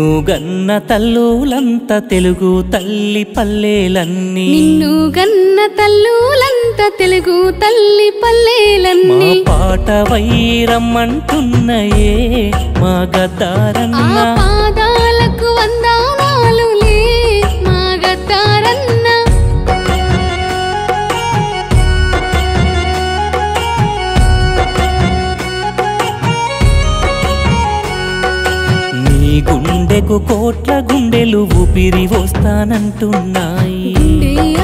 గన్న తల్లులంత తెలుగు తల్లి పల్లెలన్నీ. నిన్ను గన్న తల్లులంత తెలుగు తల్లి పల్లెలన్నీ. పాట వైరమ్మంటున్నయే మా గద్దారన్న. గుండెకు కోట్ల గుండెలు ఊపిరి వస్తానంటున్నాయి.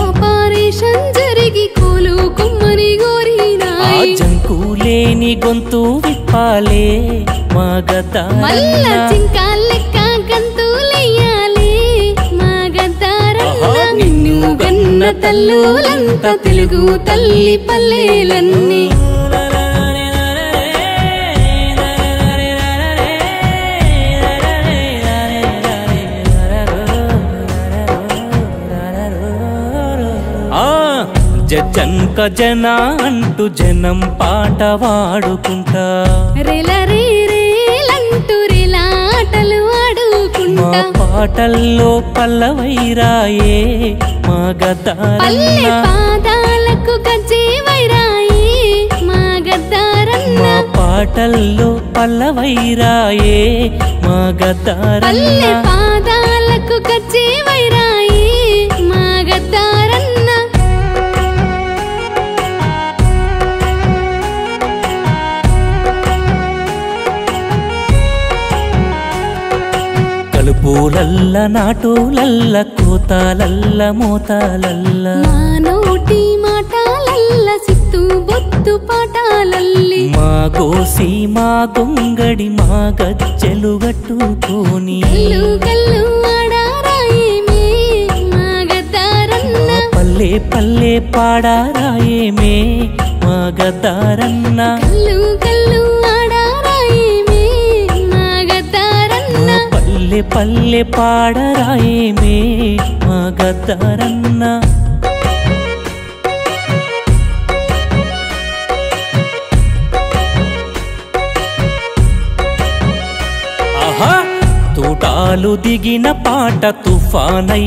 ఆపరేషన్ జరిగి కోలు కుమ్మరి ఆ గోరినాయి. జంకు లేని గొంతు విప్పాలే మా చింకా లెక్క గంతులెయ్యాలి మా నిన్ను గన్న తల్లులంత తెలుగు తల్లి పల్లెలన్నీ. జనక జన అంటూ జనం పాట రేలాటలు మా పాటల్లో పల్లవైరాయే మా వైరాయి మా గద్దారన్న. పాటల్లో పల్లవైరాయే మా గద్దారన్న. పాదాలకు గజ్జే కలుపులల్ల నాటులల్ల కోతాలల్ల మోతాలల్ల. నోటి మాటాలల్ల సిత్తు బొత్తు పాటాలల్లి. మా గోసి మా గొంగడి మా గజ్జెలు గట్టుకొని పల్లె పల్లె పాడారాయేమే మా గద్దారన్న. పల్లె పల్లె పాడరాయేమే మా గద్దారన్న. ఆహా తూటాలు దిగిన పాట తుఫానయ్యిలేసినాది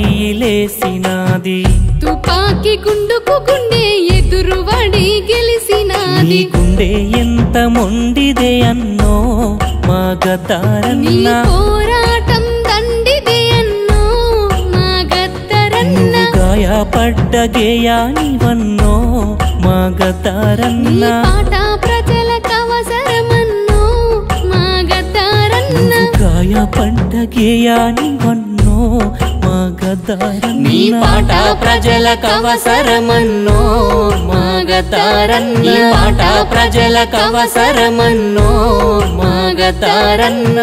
తుపాకి గుండుకు గుండె ఎదురువడి గెలిసినాది. గుండె ఎంత మొండిదే అన్నో మా గాయపడ్డ గేయానివన్నో మా నీ గద్దారన్న పాట ప్రజలకు అవసరమన్నో మా గద్దరన్న నువ్వు గాయపడ్డ గేయానివన్నో మా గద్దారన్న నీ పాట ప్రజలకు అవసరమన్నో మా గద్దరన్న నీ పాట ప్రజలకు అవసరమన్నో మా గద్దారన్న